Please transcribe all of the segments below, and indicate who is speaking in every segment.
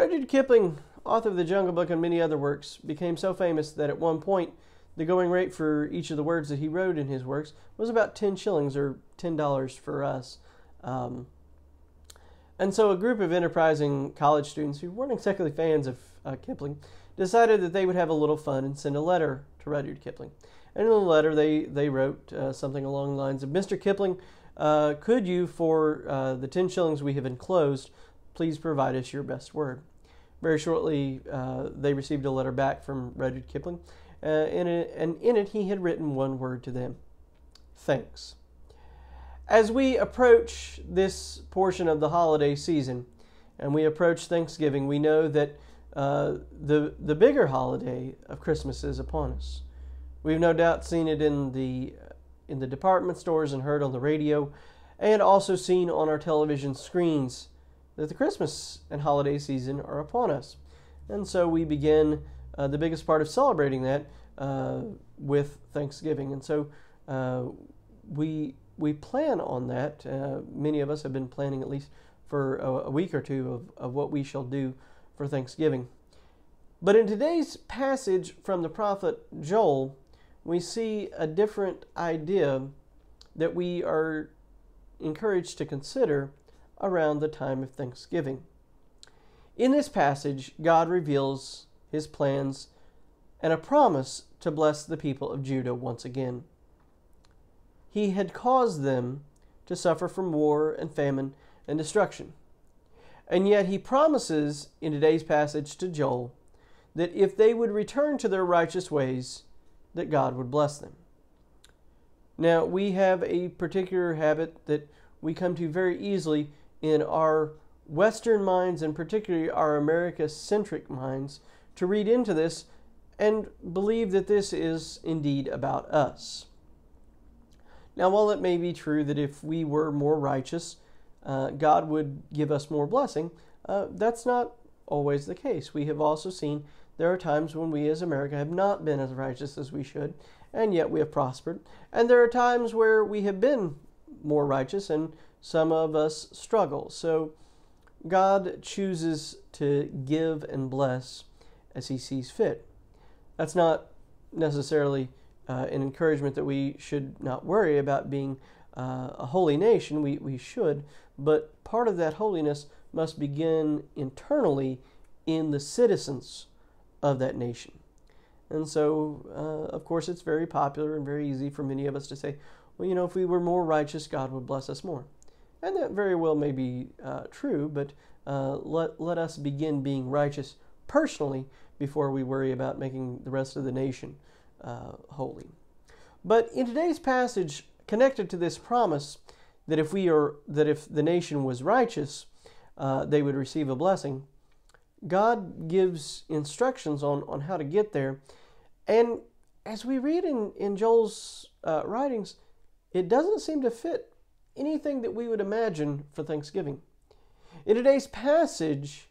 Speaker 1: Rudyard Kipling, author of The Jungle Book and many other works, became so famous that at one point the going rate for each of the words that he wrote in his works was about 10 shillings or $10 for us. Um, and so a group of enterprising college students who weren't exactly fans of uh, Kipling decided that they would have a little fun and send a letter to Rudyard Kipling. And in the letter, they, they wrote uh, something along the lines of Mr. Kipling, uh, could you, for uh, the 10 shillings we have enclosed, please provide us your best word? Very shortly, uh, they received a letter back from Rudyard Kipling, uh, and, and in it he had written one word to them thanks. As we approach this portion of the holiday season and we approach Thanksgiving, we know that uh, the, the bigger holiday of Christmas is upon us. We've no doubt seen it in the, in the department stores and heard on the radio, and also seen on our television screens that the Christmas and holiday season are upon us. And so we begin uh, the biggest part of celebrating that uh, with Thanksgiving. And so uh, we we plan on that. Uh, many of us have been planning at least for a, a, week or two of, of what we shall do for Thanksgiving. But in today's passage from the prophet Joel, we see a different idea that we are encouraged to consider around the time of Thanksgiving. In this passage, God reveals his plans and a promise to bless the people of Judah once again he had caused them to suffer from war and famine and destruction. And yet he promises in today's passage to Joel that if they would return to their righteous ways, that God would bless them. Now, we have a particular habit that we come to very easily in our Western minds, and particularly our America centric minds, to read into this and believe that this is indeed about us. Now, while it may be true that if we were more righteous, uh, God would give us more blessing, uh, that's not always the case. We have also seen there are times when we as America have not been as righteous as we should, and yet we have prospered. And there are times where we have been more righteous, and some of us struggle. So God chooses to give and bless as He sees fit. That's not necessarily uh, an encouragement that we should not worry about being uh, a holy nation. We, we should, but part of that holiness must begin internally in the citizens of that nation. And so, uh, of course, it's very popular and very easy for many of us to say, well, you know, if we were more righteous, God would bless us more. And that very well may be uh, true, but uh, let, let us begin being righteous personally before we worry about making the rest of the nation uh, holy. But in today's passage, connected to this promise that if we are that if the nation was righteous, uh, they would receive a blessing. God gives instructions on, on how to get there. And as we read in, in Joel's uh, writings, it doesn't seem to fit anything that we would imagine for Thanksgiving. In today's passage,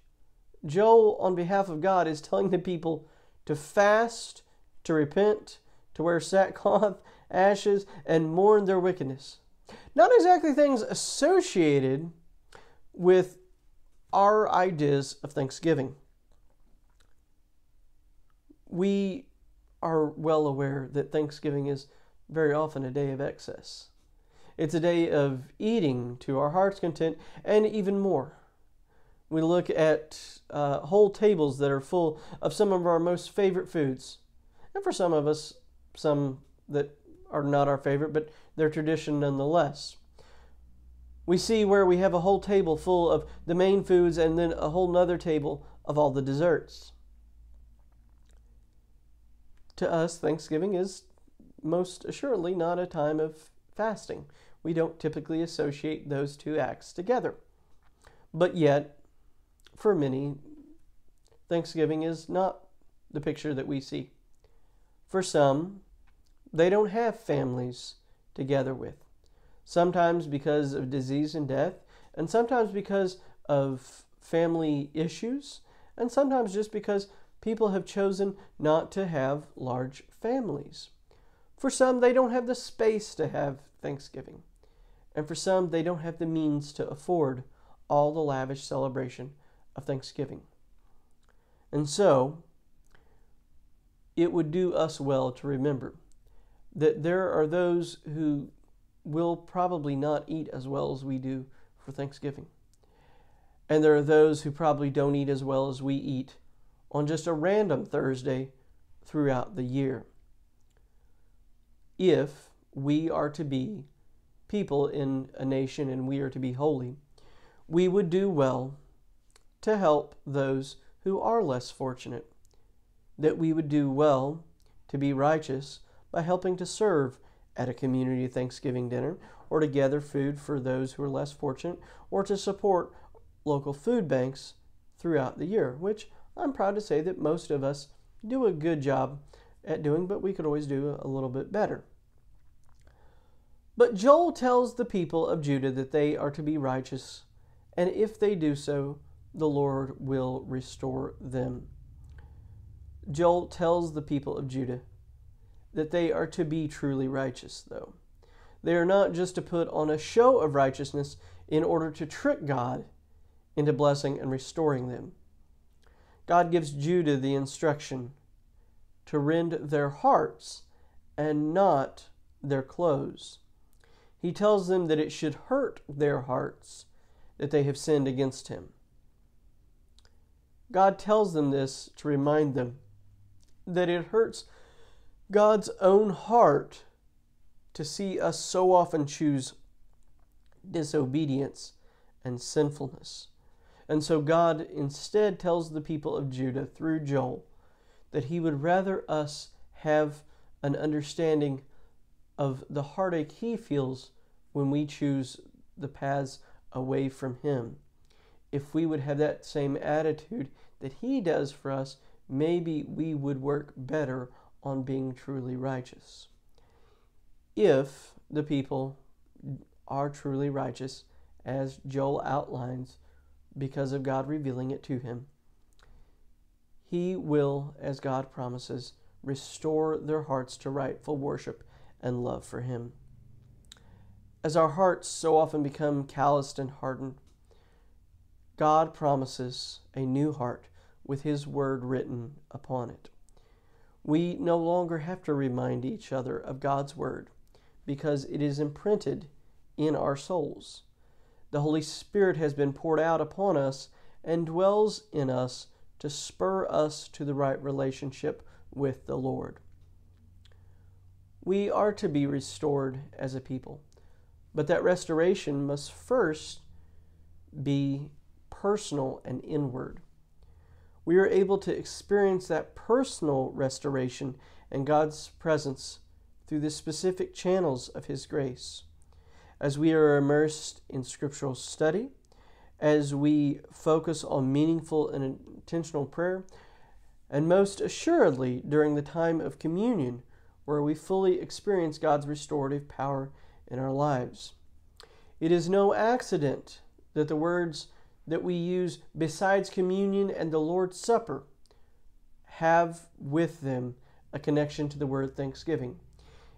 Speaker 1: Joel, on behalf of God, is telling the people to fast to repent, to wear sackcloth, ashes, and mourn their wickedness. Not exactly things associated with our ideas of Thanksgiving. We are well aware that Thanksgiving is very often a day of excess. It's a day of eating to our heart's content and even more. We look at uh, whole tables that are full of some of our most favorite foods and for some of us, some that are not our favorite, but they're tradition nonetheless. We see where we have a whole table full of the main foods and then a whole nother table of all the desserts. To us, Thanksgiving is most assuredly not a time of fasting. We don't typically associate those two acts together. But yet, for many, Thanksgiving is not the picture that we see. For some, they don't have families together with. Sometimes because of disease and death, and sometimes because of family issues, and sometimes just because people have chosen not to have large families. For some, they don't have the space to have Thanksgiving. And for some, they don't have the means to afford all the lavish celebration of Thanksgiving. And so, it would do us well to remember that there are those who will probably not eat as well as we do for Thanksgiving. And there are those who probably don't eat as well as we eat on just a random Thursday throughout the year. If we are to be people in a nation and we are to be holy, we would do well to help those who are less fortunate. That we would do well to be righteous by helping to serve at a community Thanksgiving dinner or to gather food for those who are less fortunate or to support local food banks throughout the year, which I'm proud to say that most of us do a good job at doing, but we could always do a little bit better. But Joel tells the people of Judah that they are to be righteous, and if they do so, the Lord will restore them. Joel tells the people of Judah that they are to be truly righteous, though. They are not just to put on a show of righteousness in order to trick God into blessing and restoring them. God gives Judah the instruction to rend their hearts and not their clothes. He tells them that it should hurt their hearts that they have sinned against him. God tells them this to remind them that it hurts God's own heart to see us so often choose disobedience and sinfulness. And so God instead tells the people of Judah through Joel that he would rather us have an understanding of the heartache he feels when we choose the paths away from him. If we would have that same attitude that he does for us, maybe we would work better on being truly righteous. If the people are truly righteous, as Joel outlines, because of God revealing it to him, he will, as God promises, restore their hearts to rightful worship and love for him. As our hearts so often become calloused and hardened, God promises a new heart with His word written upon it. We no longer have to remind each other of God's word because it is imprinted in our souls. The Holy Spirit has been poured out upon us and dwells in us to spur us to the right relationship with the Lord. We are to be restored as a people, but that restoration must first be personal and inward we are able to experience that personal restoration and God's presence through the specific channels of His grace. As we are immersed in scriptural study, as we focus on meaningful and intentional prayer, and most assuredly during the time of communion, where we fully experience God's restorative power in our lives. It is no accident that the words that we use besides communion and the Lord's Supper have with them a connection to the word thanksgiving.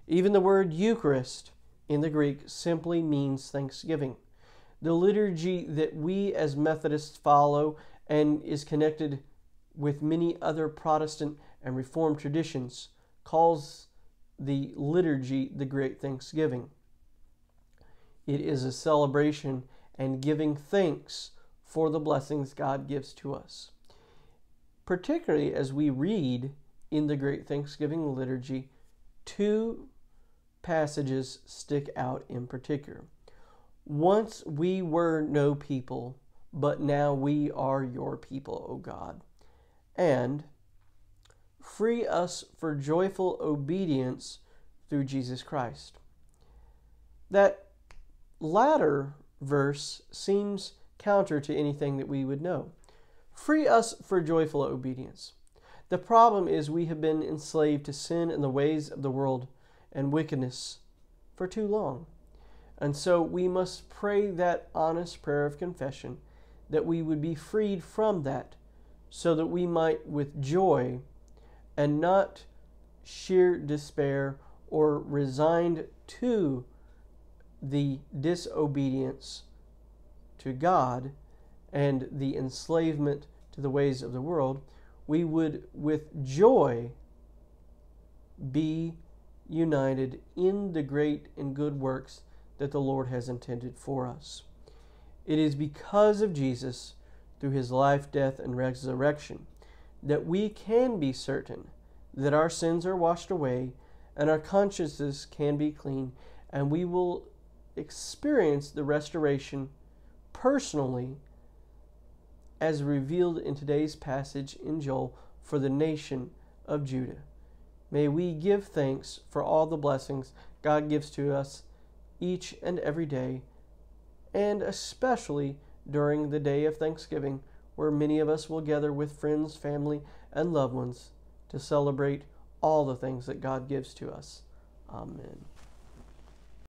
Speaker 1: Even the word Eucharist in the Greek simply means thanksgiving. The liturgy that we as Methodists follow and is connected with many other Protestant and Reformed traditions calls the liturgy the Great Thanksgiving. It is a celebration and giving thanks for the blessings God gives to us. Particularly as we read in the Great Thanksgiving Liturgy, two passages stick out in particular. Once we were no people, but now we are your people, O God. And free us for joyful obedience through Jesus Christ. That latter verse seems counter to anything that we would know. Free us for joyful obedience. The problem is we have been enslaved to sin and the ways of the world and wickedness for too long. And so we must pray that honest prayer of confession that we would be freed from that so that we might, with joy and not sheer despair or resigned to the disobedience to God and the enslavement to the ways of the world, we would with joy be united in the great and good works that the Lord has intended for us. It is because of Jesus, through his life, death, and resurrection, that we can be certain that our sins are washed away and our consciences can be clean, and we will experience the restoration personally as revealed in today's passage in Joel for the nation of Judah. May we give thanks for all the blessings God gives to us each and every day, and especially during the day of Thanksgiving, where many of us will gather with friends, family, and loved ones to celebrate all the things that God gives to us. Amen.